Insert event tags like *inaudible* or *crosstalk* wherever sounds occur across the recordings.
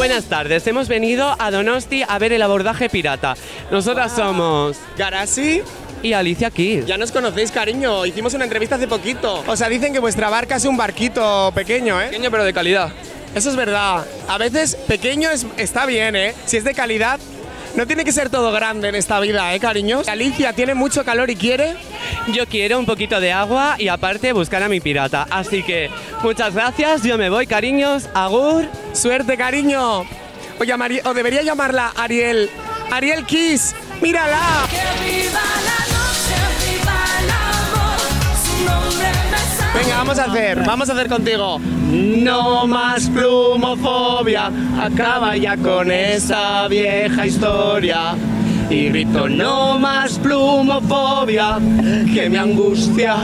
Buenas tardes, hemos venido a Donosti a ver el abordaje pirata. Nosotras somos Garasi, y Alicia aquí. ya nos conocéis, cariño. Hicimos una entrevista hace poquito. O sea, dicen que vuestra barca es un barquito pequeño, ¿eh? Pequeño pero de calidad. Eso es verdad. A veces pequeño es- está bien, ¿eh? Si es de calidad. No tiene que ser todo grande en esta vida, ¿eh, cariños? Alicia tiene mucho calor y quiere. Yo quiero un poquito de agua y aparte buscar a mi pirata. Así que muchas gracias, yo me voy, cariños. Agur. Suerte, cariño. Oye, Mari- o debería llamarla Ariel. Ariel Kiss, mírala. Venga, vamos a hacer, vamos a hacer contigo. No más plumofobia, acaba ya con esa vieja historia. Y grito, no más plumofobia, que me angustia,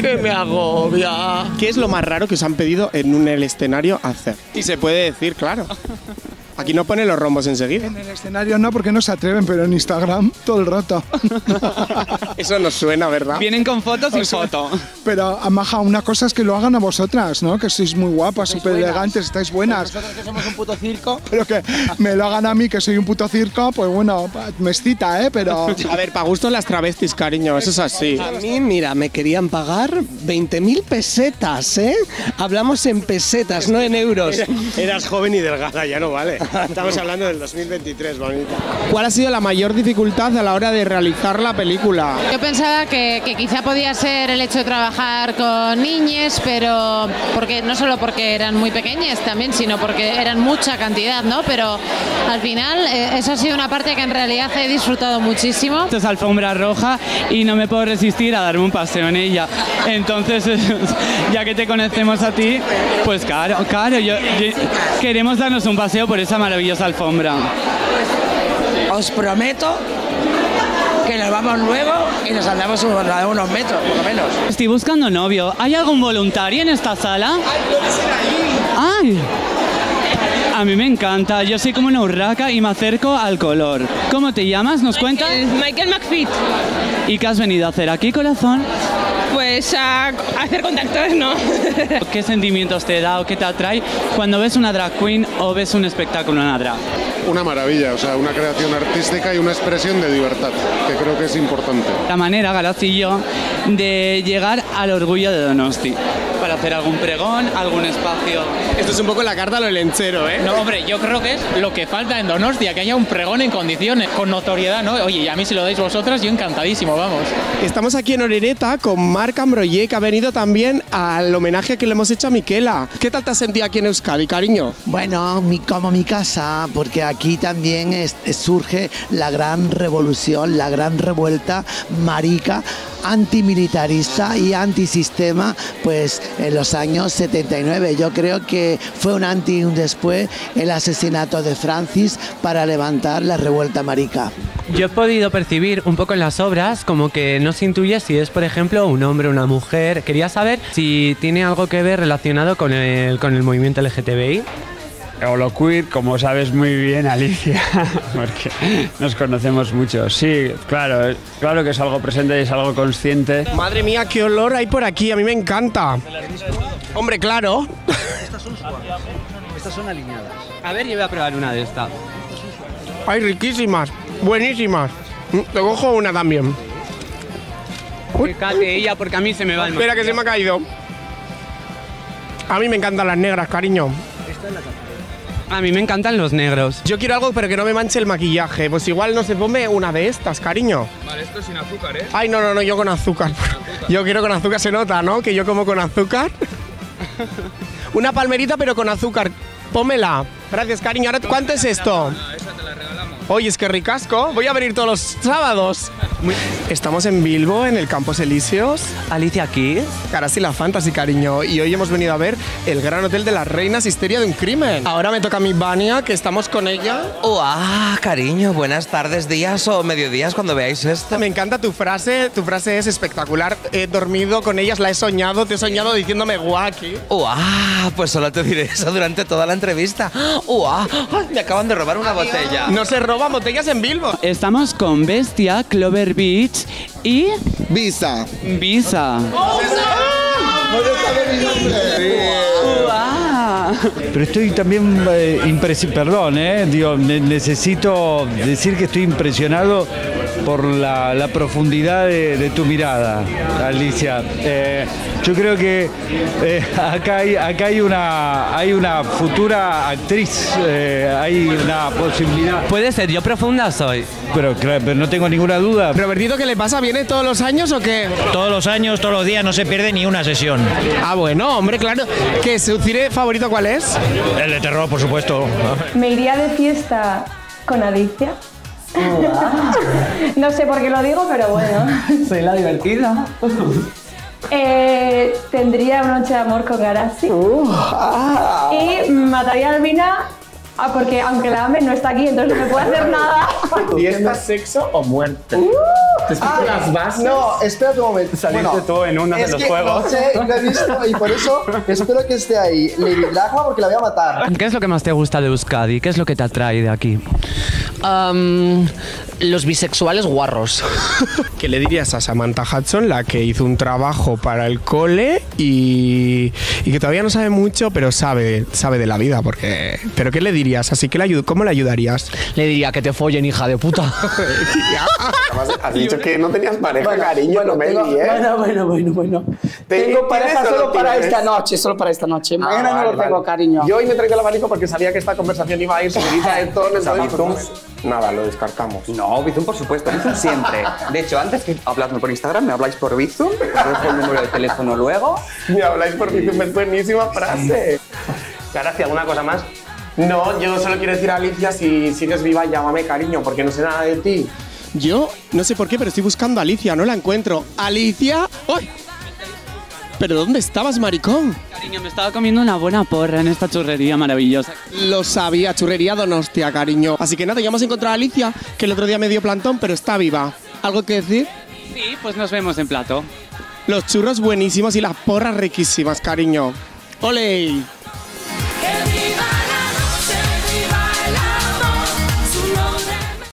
que me agobia. ¿Qué es lo más raro que os han pedido en un el escenario hacer? Y se puede decir, claro. *laughs* Aquí no pone los rombos enseguida. En el escenario no, porque no se atreven, pero en Instagram todo el rato. *laughs* Eso nos suena, ¿verdad? Vienen con fotos y foto. Pero, Amaja, una cosa es que lo hagan a vosotras, ¿no? Que sois muy guapas, súper elegantes, estáis buenas. Nosotros que somos un puto circo. *laughs* Pero que me lo hagan a mí, que soy un puto circo, pues bueno, me excita, ¿eh? Pero... A ver, para gusto las travestis, cariño, eso es así. A mí, mira, me querían pagar 20.000 pesetas, ¿eh? Hablamos en pesetas, no en euros. Eras joven y delgada, ya no vale. *laughs* Estamos hablando del 2023, bonita. ¿Cuál ha sido la mayor dificultad a la hora de realizar la película? Yo pensaba que, que quizá podía ser el hecho de trabajar con niñas, pero porque no solo porque eran muy pequeñas también, sino porque eran mucha cantidad, ¿no? Pero al final eh, eso ha sido una parte que en realidad he disfrutado muchísimo. Esto es alfombra roja y no me puedo resistir a darme un paseo en ella. Entonces, *laughs* ya que te conocemos a ti, pues claro, claro, yo, yo- queremos darnos un paseo por esa maravillosa alfombra. Os prometo que nos vamos luego y nos andamos unos, unos metros, por lo menos. Estoy buscando novio. ¿Hay algún voluntario en esta sala? ¡Ay! A mí me encanta, yo soy como una urraca y me acerco al color. ¿Cómo te llamas? ¿Nos cuentas? Michael McFit, ¿Y qué has venido a hacer aquí, corazón? Pues a hacer contactos, ¿no? *laughs* ¿Qué sentimientos te da o qué te atrae cuando ves una drag queen o ves un espectáculo en una drag? Una maravilla, o sea, una creación artística y una expresión de libertad, que creo que es importante. La manera, Galaz y yo, de llegar al orgullo de Donosti. Para hacer algún pregón, algún espacio. Esto es un poco la carta a lo lenchero, ¿eh? No, hombre, yo creo que es lo que falta en Donostia, que haya un pregón en condiciones, con notoriedad, ¿no? Oye, y a mí si lo dais vosotras, yo encantadísimo, vamos. Estamos aquí en Orereta con Marc Ambroyé, que ha venido también al homenaje que le hemos hecho a Miquela. ¿Qué tal te has sentido aquí en Euskadi, cariño? Bueno, mi, como mi casa, porque aquí también es- surge la gran revolución, la gran revuelta marica, antimilitarista y antisistema, pues en los años 79. Yo creo que fue un anti y un después el asesinato de Francis para levantar la revuelta marica. Yo he podido percibir un poco en las obras como que no se intuye si es, por ejemplo, un hombre o una mujer. Quería saber si tiene algo que ver relacionado con el, con el movimiento LGTBI. O lo queer, como sabes muy bien, Alicia, *laughs* porque nos conocemos mucho. Sí, claro, claro que es algo presente y es algo consciente. Madre mía, qué olor hay por aquí, a mí me encanta. Hombre, claro. Estas son alineadas. A ver, yo voy a probar una de estas. Ay, riquísimas, buenísimas. Mm, Te cojo una también. Cate ella porque a mí se me va el Espera, que se me ha caído. A mí me encantan las negras, cariño. A mí me encantan los negros. Yo quiero algo, pero que no me manche el maquillaje. Pues igual no se ponme una de estas, cariño. Vale, esto sin azúcar, ¿eh? Ay, no, no, no, yo con azúcar. Yo quiero con azúcar, se nota, ¿no? Que yo como con azúcar. *laughs* Una palmerita, pero con azúcar. Pómela. Gracias, cariño. Ahora, ¿cuánto es esto? Oye, es que ricasco. Voy a venir todos los sábados. Estamos en Bilbo, en el Campos Elíseos. Alicia aquí. Caras y la Fantasy, cariño. Y hoy hemos venido a ver el Gran Hotel de las Reinas, Histeria de un Crimen. Ahora me toca a mi Vania, que estamos con ella. ¡Uah, cariño! Buenas tardes, días o mediodías cuando veáis esto. Me encanta tu frase. Tu frase es espectacular. He dormido con ellas, la he soñado. Te he soñado diciéndome guaki. ¡Uah! Pues solo te diré eso durante toda la entrevista. ¡Uah! ¡Ay, Me acaban de robar una botella. No se roban botellas en Bilbo. Estamos con Bestia, Clover Beach y... Visa. Visa. ¡Guau! Pero estoy también eh, impresi- perdón, eh, digo, ne- necesito decir que estoy impresionado por la, la profundidad de, de tu mirada, Alicia. Eh, yo creo que eh, acá, hay, acá hay, una, hay una futura actriz, eh, hay una posibilidad. Puede ser, yo profunda soy. Pero, claro, pero no tengo ninguna duda. Robertito, ¿qué le pasa? ¿Viene todos los años o qué? Todos los años, todos los días, no se pierde ni una sesión. Ah, bueno, hombre, claro. ¿Qué, su cine favorito cuál es? El de terror, por supuesto. Me iría de fiesta con Alicia. No sé por qué lo digo, pero bueno. *laughs* Soy la divertida. *laughs* Eh, tendría una noche de amor con Garasi. Y mataría a Albina ah, porque aunque la ame no está aquí, entonces no me puede hacer nada. ¿Fiesta, sexo o muerte? ¿Te explico las bases? No, espérate un momento. Saliste tú en uno de los que juegos. No sé, lo he visto y por eso *laughs* espero que esté ahí Lady Blackma porque la voy a matar. ¿Qué es lo que más te gusta de Euskadi? ¿Qué es lo que te atrae de aquí? Los bisexuales guarros. *laughs* ¿Qué le dirías a Samantha Hudson, la que hizo un trabajo para el cole y, y que todavía no sabe mucho, pero sabe, sabe de la vida? Porque, ¿Pero qué le dirías? Así que le ¿cómo le ayudarías? Le diría que te follen, hija de puta. *laughs* Has dicho *laughs* que no tenías pareja, Bueno, cariño, bueno, no me tengo- bueno, bueno, bueno, bueno. ¿Te- Tengo pareja no solo para tienes? esta noche, solo para esta noche. Mañana Ah, no vale, lo tengo, vale. cariño. Yo hoy me traigo el abanico porque sabía que esta conversación iba a ir subidita de tono, pues, Nada, lo descartamos. No, Bizum por supuesto, Bizum siempre. De hecho, antes que hablarme por Instagram, me habláis por Bizum, os dejo el número de teléfono luego. Me habláis por Bizum, es buenísima frase. Gracias, ¿alguna cosa más? No, yo solo quiero decir a Alicia, si sigues viva, llámame cariño, porque no sé nada de ti. Yo no sé por qué, pero estoy buscando a Alicia, no la encuentro. ¡Alicia! ¡Ay! ¿Pero dónde estabas, maricón? Cariño, me estaba comiendo una buena porra en esta churrería maravillosa. Lo sabía, churrería Donostia, cariño. Así que nada, ya hemos encontrado a Alicia, que el otro día me dio plantón, pero está viva. ¿Algo que decir? Sí, pues nos vemos en plato. Los churros buenísimos y las porras riquísimas, cariño. ¡Ole!